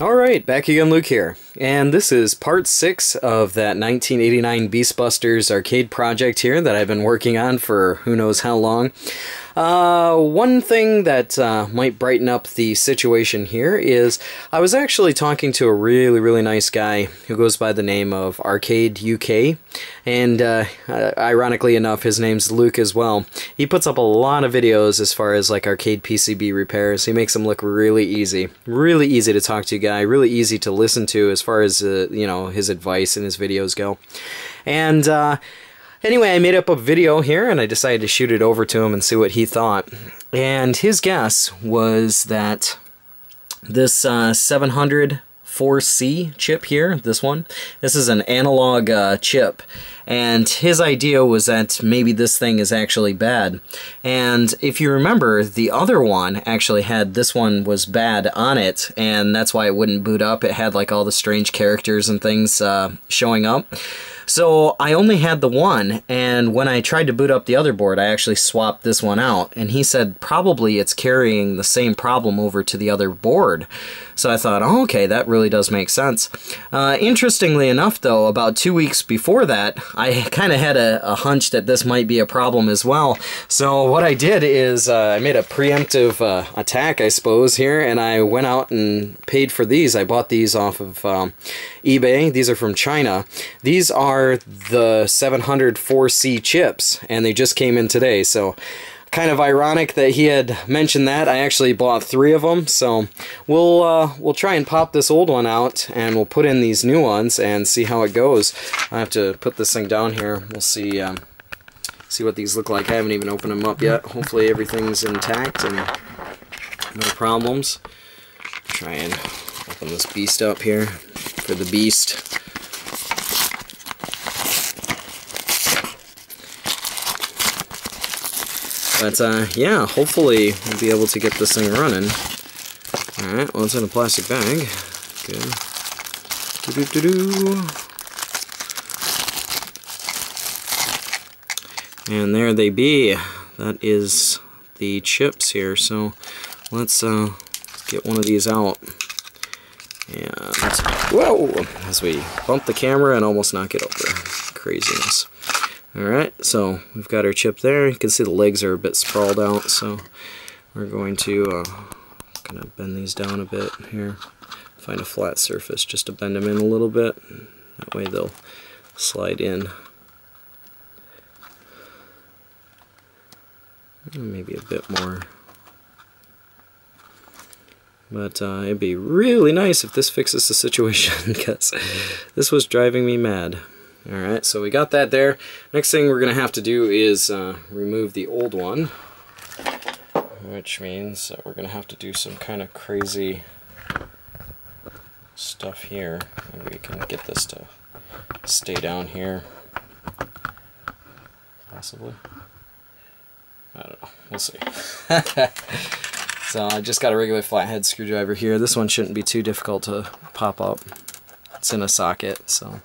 Alright, back again, Luke here. And this is part 6 of that 1989 Beast Busters arcade project here that I've been working on for who knows how long. Uh, one thing that uh, might brighten up the situation here is I was actually talking to a really, really nice guy who goes by the name of Arcade UK, and uh, ironically enough, his name's Luke as well. He puts up a lot of videos as far as like arcade PCB repairs. He makes them look really easy, really easy to talk to, guy, really easy to listen to as far as uh, you know his advice and his videos go, and. Anyway, I made up a video here and I decided to shoot it over to him and see what he thought. And his guess was that this uh, 700 4C chip here, this one, this is an analog uh, chip. And his idea was that maybe this thing is actually bad. And if you remember, the other one actually had this one was bad on it, and that's why it wouldn't boot up. It had like all the strange characters and things uh, showing up. So I only had the one, and when I tried to boot up the other board, I actually swapped this one out, and he said probably it's carrying the same problem over to the other board. So I thought, oh, okay, that really does make sense. Uh, interestingly enough, though, about two weeks before that, I kind of had a, a, hunch that this might be a problem as well. So what I did is uh, I made a preemptive uh, attack, I suppose, here, and I went out and paid for these. I bought these off of um, eBay. These are from China. These are the 704C chips, and they just came in today. So kind of ironic that he had mentioned that. I actually bought three of them, so we'll uh, we'll try and pop this old one out, and we'll put in these new ones and see how it goes. I have to put this thing down here. We'll see um, see what these look like. I haven't even opened them up yet. Hopefully everything's intact and no problems. Try and open this beast up here for the beast. But uh, yeah, hopefully we'll be able to get this thing running. Alright, well it's in a plastic bag. Good. Doo -doo -doo and there they be. That is the chips here. So let's uh, get one of these out. And whoa! As we bump the camera and almost knock it over. Craziness. Alright, so we've got our chip there. You can see the legs are a bit sprawled out, so we're going to uh, kind of bend these down a bit here. Find a flat surface just to bend them in a little bit. That way they'll slide in. Maybe a bit more. But uh, it'd be really nice if this fixes the situation, because this was driving me mad. Alright, so we got that there. Next thing we're going to have to do is uh, remove the old one, which means that we're going to have to do some kind of crazy stuff here. Maybe we can get this to stay down here, possibly. I don't know, we'll see. so I just got a regular flathead screwdriver here. This one shouldn't be too difficult to pop up. It's in a socket, so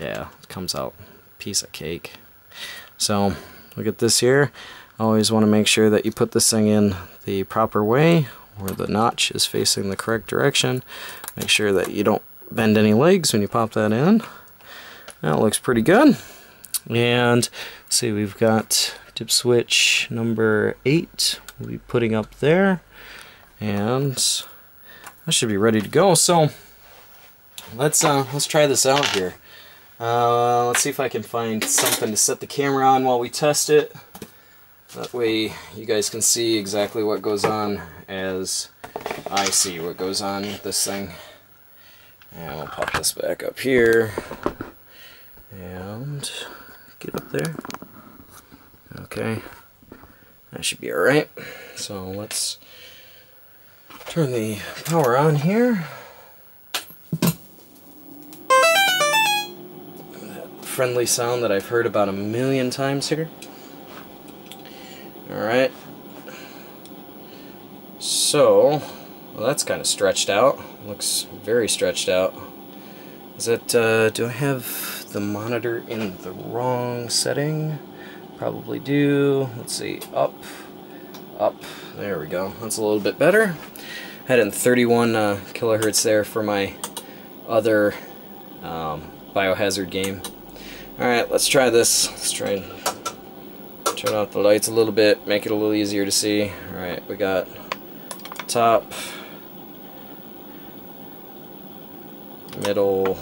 yeah, it comes out piece of cake. So look at this here. Always want to make sure that you put this thing in the proper way where the notch is facing the correct direction. Make sure that you don't bend any legs when you pop that in. That looks pretty good. And see, we've got dip switch number 8 we'll be putting up there. And that should be ready to go. So let's uh, let's try this out here. Uh, let's see if I can find something to set the camera on while we test it. That way you guys can see exactly what goes on as I see what goes on with this thing. And we'll pop this back up here. And get up there. Okay. That should be alright. So let's turn the power on here. Friendly sound that I've heard about a million times here. Alright. So, well that's kind of stretched out. Looks very stretched out. Is that, uh, do I have the monitor in the wrong setting? Probably do. Let's see, up, up. There we go. That's a little bit better. had it in 31 uh, kilohertz there for my other um, biohazard game. Alright, let's try this. Let's try and turn off the lights a little bit, make it a little easier to see. Alright, we got top, middle,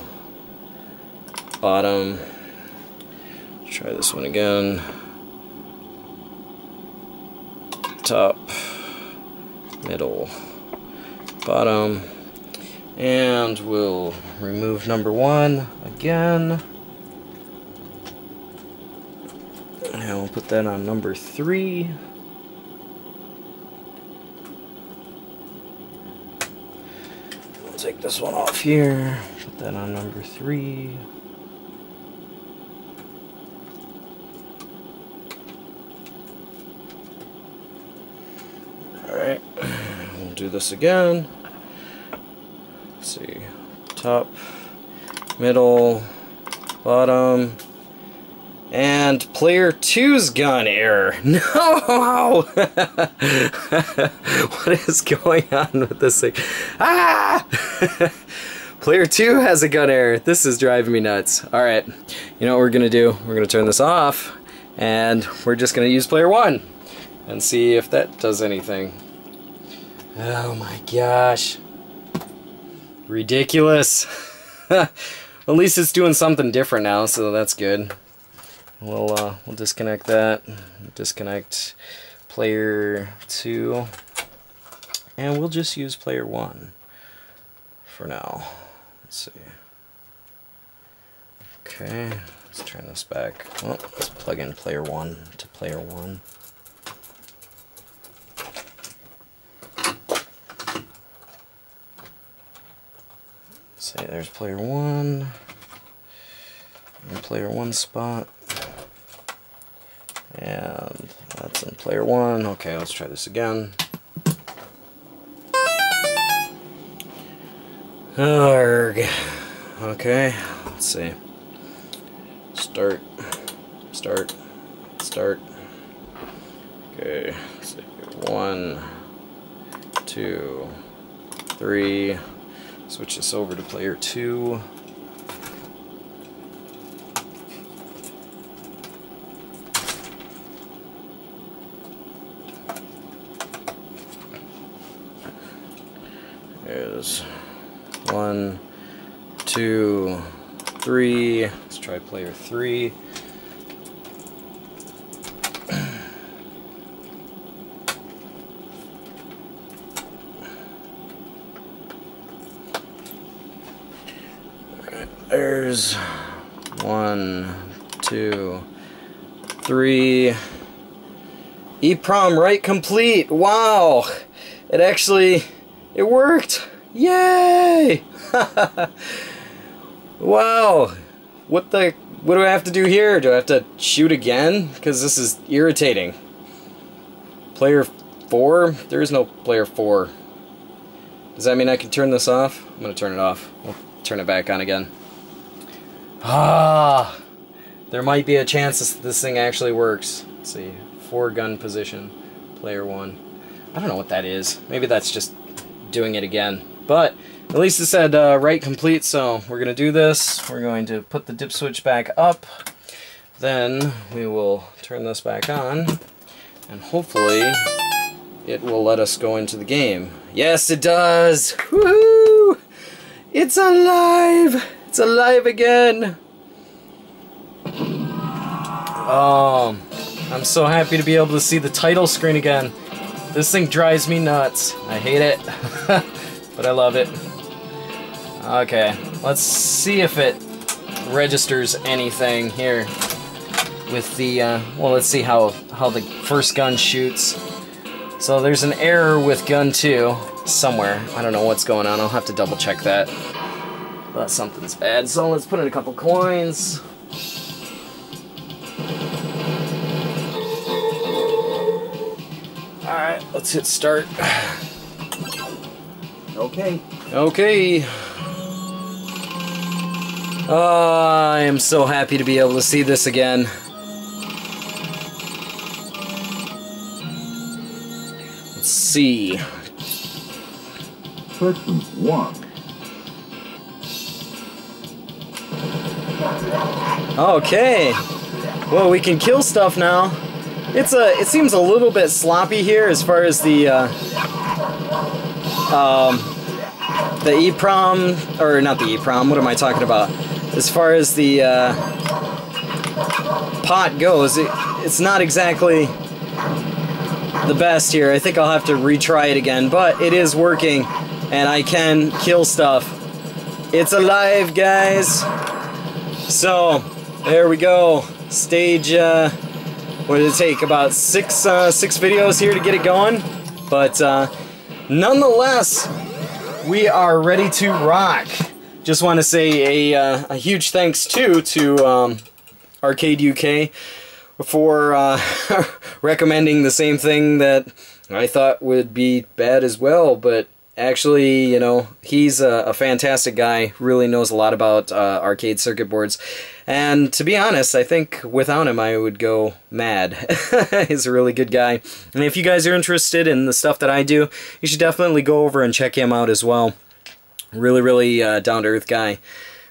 bottom. Try this one again. Top, middle, bottom. And we'll remove number one again. And we'll put that on number three. We'll take this one off here, put that on number three. Alright, we'll do this again. Let's see, top, middle, bottom, and player two's gun error. No! what is going on with this thing? Ah! player two has a gun error. This is driving me nuts. Alright, you know what we're gonna do? We're gonna turn this off, and we're just gonna use player one and see if that does anything. Oh my gosh. Ridiculous. At least it's doing something different now, so that's good. We'll uh, we'll disconnect that. Disconnect player two, and we'll just use player one for now. Let's see. Okay, let's turn this back. Oh, let's plug in player one to player one. Say there's player one. In player one spot. And that's in player one. Okay, let's try this again. Arg. Okay, let's see. Start, start, start. Okay, let's see. One, two, three. Switch this over to player two. One, two, three. Let's try player three. There's one, two, three. EEPROM write complete. Wow. It actually, it worked. Yay! wow. What the, what do I have to do here? Do I have to shoot again? Because this is irritating. Player four? There is no player four. Does that mean I can turn this off? I'm going to turn it off. We'll turn it back on again. Ah, there might be a chance this, this thing actually works. Let's see, four gun position, player one. I don't know what that is. Maybe that's just doing it again. But at least it said uh, write complete, so we're going to do this. We're going to put the dip switch back up. Then we will turn this back on, and hopefully it will let us go into the game. Yes, it does! Woohoo! It's alive! It's alive again! Oh, I'm so happy to be able to see the title screen again. This thing drives me nuts. I hate it, but I love it. Okay, let's see if it registers anything here with the, uh, well, let's see how, how the first gun shoots. So there's an error with gun 2 somewhere. I don't know what's going on. I'll have to double check that. But something's bad. So let's put in a couple coins. Alright, let's hit start. Okay. Okay. Oh, I am so happy to be able to see this again. Let's see. Person 1. Okay. Well, we can kill stuff now. It's a. It seems a little bit sloppy here as far as the uh, um, the EEPROM or not the EEPROM. What am I talking about? As far as the uh, pot goes, it, it's not exactly the best here. I think I'll have to retry it again, but it is working, and I can kill stuff. It's alive, guys. So there we go. Stage. Uh, what did it take? About six uh, six videos here to get it going, but uh, nonetheless, we are ready to rock. Just want to say a, uh, a huge thanks too to um, Arcade UK for uh, recommending the same thing that I thought would be bad as well, but actually, you know, he's a, a fantastic guy, really knows a lot about uh, arcade circuit boards, and to be honest, I think without him I would go mad. he's a really good guy, and if you guys are interested in the stuff that I do, you should definitely go over and check him out as well. Really, really uh, down-to-earth guy.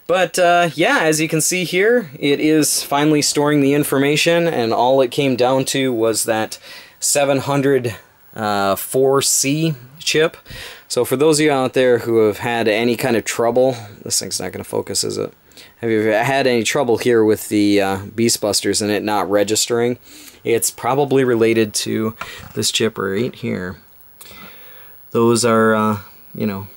But uh, yeah, as you can see here, it is finally storing the information, and all it came down to was that 704C uh, 4C chip. So for those of you out there who have had any kind of trouble, this thing's not going to focus, is it? Have you had any trouble here with the uh, Beast Busters and it not registering? It's probably related to this chip right here. Those are, uh, you know,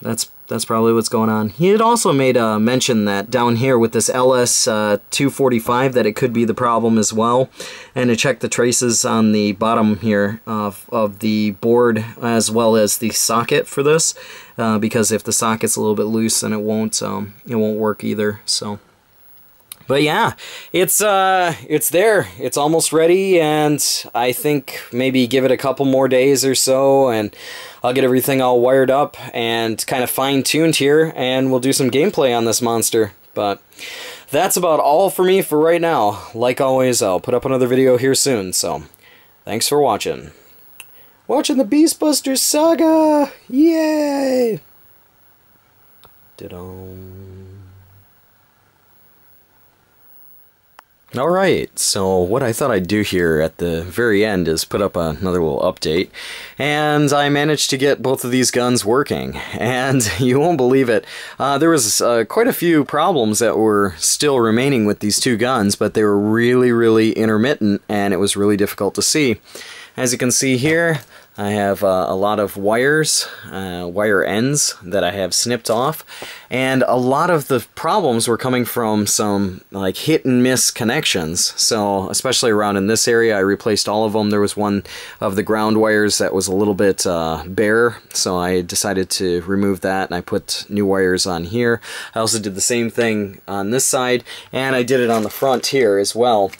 that's that's probably what's going on. He had also made a mention that down here with this LS245 uh, that it could be the problem as well. And to check the traces on the bottom here of, of the board as well as the socket for this. Uh, because if the socket's a little bit loose then it won't, um, it won't work either. So. But yeah, it's uh, it's there. It's almost ready, and I think maybe give it a couple more days or so, and I'll get everything all wired up and kind of fine-tuned here, and we'll do some gameplay on this monster. But that's about all for me for right now. Like always, I'll put up another video here soon, so thanks for watching. Watching the Beast Busters saga! Yay! Da-dum. Alright, so what I thought I'd do here at the very end is put up another little update, and I managed to get both of these guns working, and you won't believe it, uh, there was uh, quite a few problems that were still remaining with these two guns, but they were really, really intermittent, and it was really difficult to see. As you can see here, I have uh, a lot of wires, uh, wire ends that I have snipped off, and a lot of the problems were coming from some like hit and miss connections. So especially around in this area, I replaced all of them. There was one of the ground wires that was a little bit uh, bare, so I decided to remove that and I put new wires on here. I also did the same thing on this side, and I did it on the front here as well.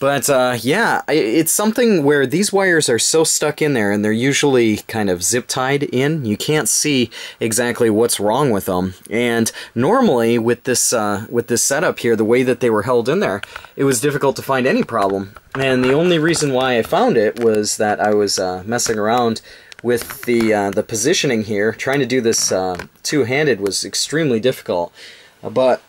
But uh, yeah, it's something where these wires are so stuck in there and they're usually kind of zip tied in. You can't see exactly what's wrong with them. And normally with this uh, with this setup here, the way that they were held in there, it was difficult to find any problem. And the only reason why I found it was that I was uh, messing around with the uh, the positioning here. Trying to do this uh, two-handed was extremely difficult. but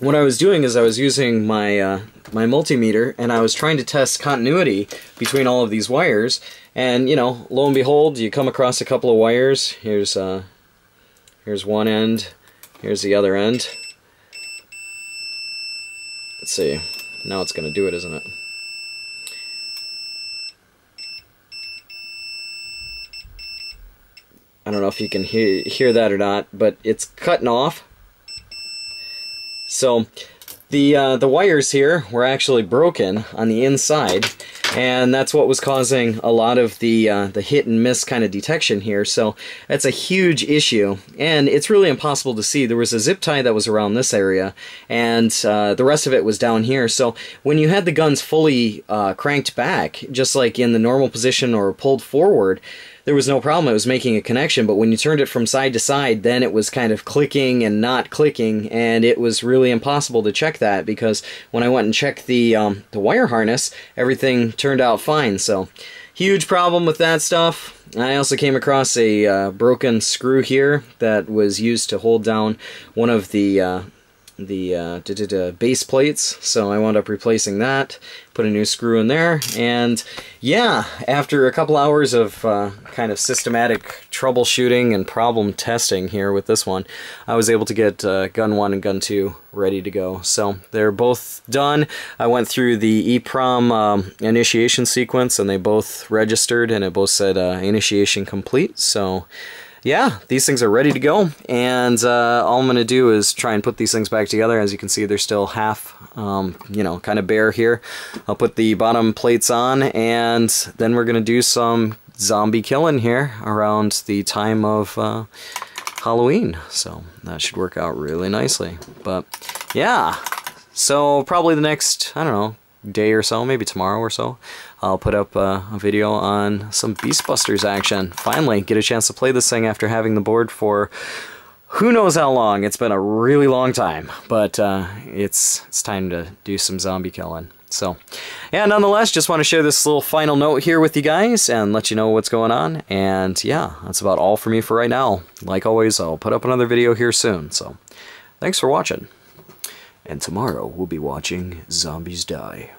what I was doing is I was using my uh, my multimeter and I was trying to test continuity between all of these wires. And you know lo and behold you come across a couple of wires. Here's uh here's one end. Here's the other end. Let's see. Now it's gonna do it isn't it? I don't know if you can hear hear that or not but it's cutting off so the, uh, the wires here were actually broken on the inside, and that's what was causing a lot of the, uh, the hit and miss kind of detection here, so that's a huge issue, and it's really impossible to see. There was a zip tie that was around this area, and uh, the rest of it was down here, so when you had the guns fully uh, cranked back, just like in the normal position or pulled forward, there was no problem. It was making a connection, but when you turned it from side to side, then it was kind of clicking and not clicking, and it was really impossible to check that because when I went and checked the um, the wire harness, everything turned out fine. So huge problem with that stuff. I also came across a uh, broken screw here that was used to hold down one of the uh, the uh, base plates, so I wound up replacing that, put a new screw in there, and yeah, after a couple hours of uh, kind of systematic troubleshooting and problem testing here with this one, I was able to get uh, gun 1 and gun 2 ready to go. So they're both done. I went through the EEPROM um, initiation sequence and they both registered and it both said uh, initiation complete, so yeah, these things are ready to go, and uh, all I'm going to do is try and put these things back together. As you can see, they're still half, um, you know, kind of bare here. I'll put the bottom plates on, and then we're going to do some zombie killing here around the time of uh, Halloween. So that should work out really nicely. But yeah, so probably the next, I don't know, day or so, maybe tomorrow or so, I'll put up uh, a video on some Beast Busters action. Finally, get a chance to play this thing after having the board for who knows how long. It's been a really long time, but uh, it's it's time to do some zombie killing. So, yeah, nonetheless, just want to share this little final note here with you guys and let you know what's going on. And yeah, that's about all for me for right now. Like always, I'll put up another video here soon. So, thanks for watching. And tomorrow we'll be watching Zombies Die.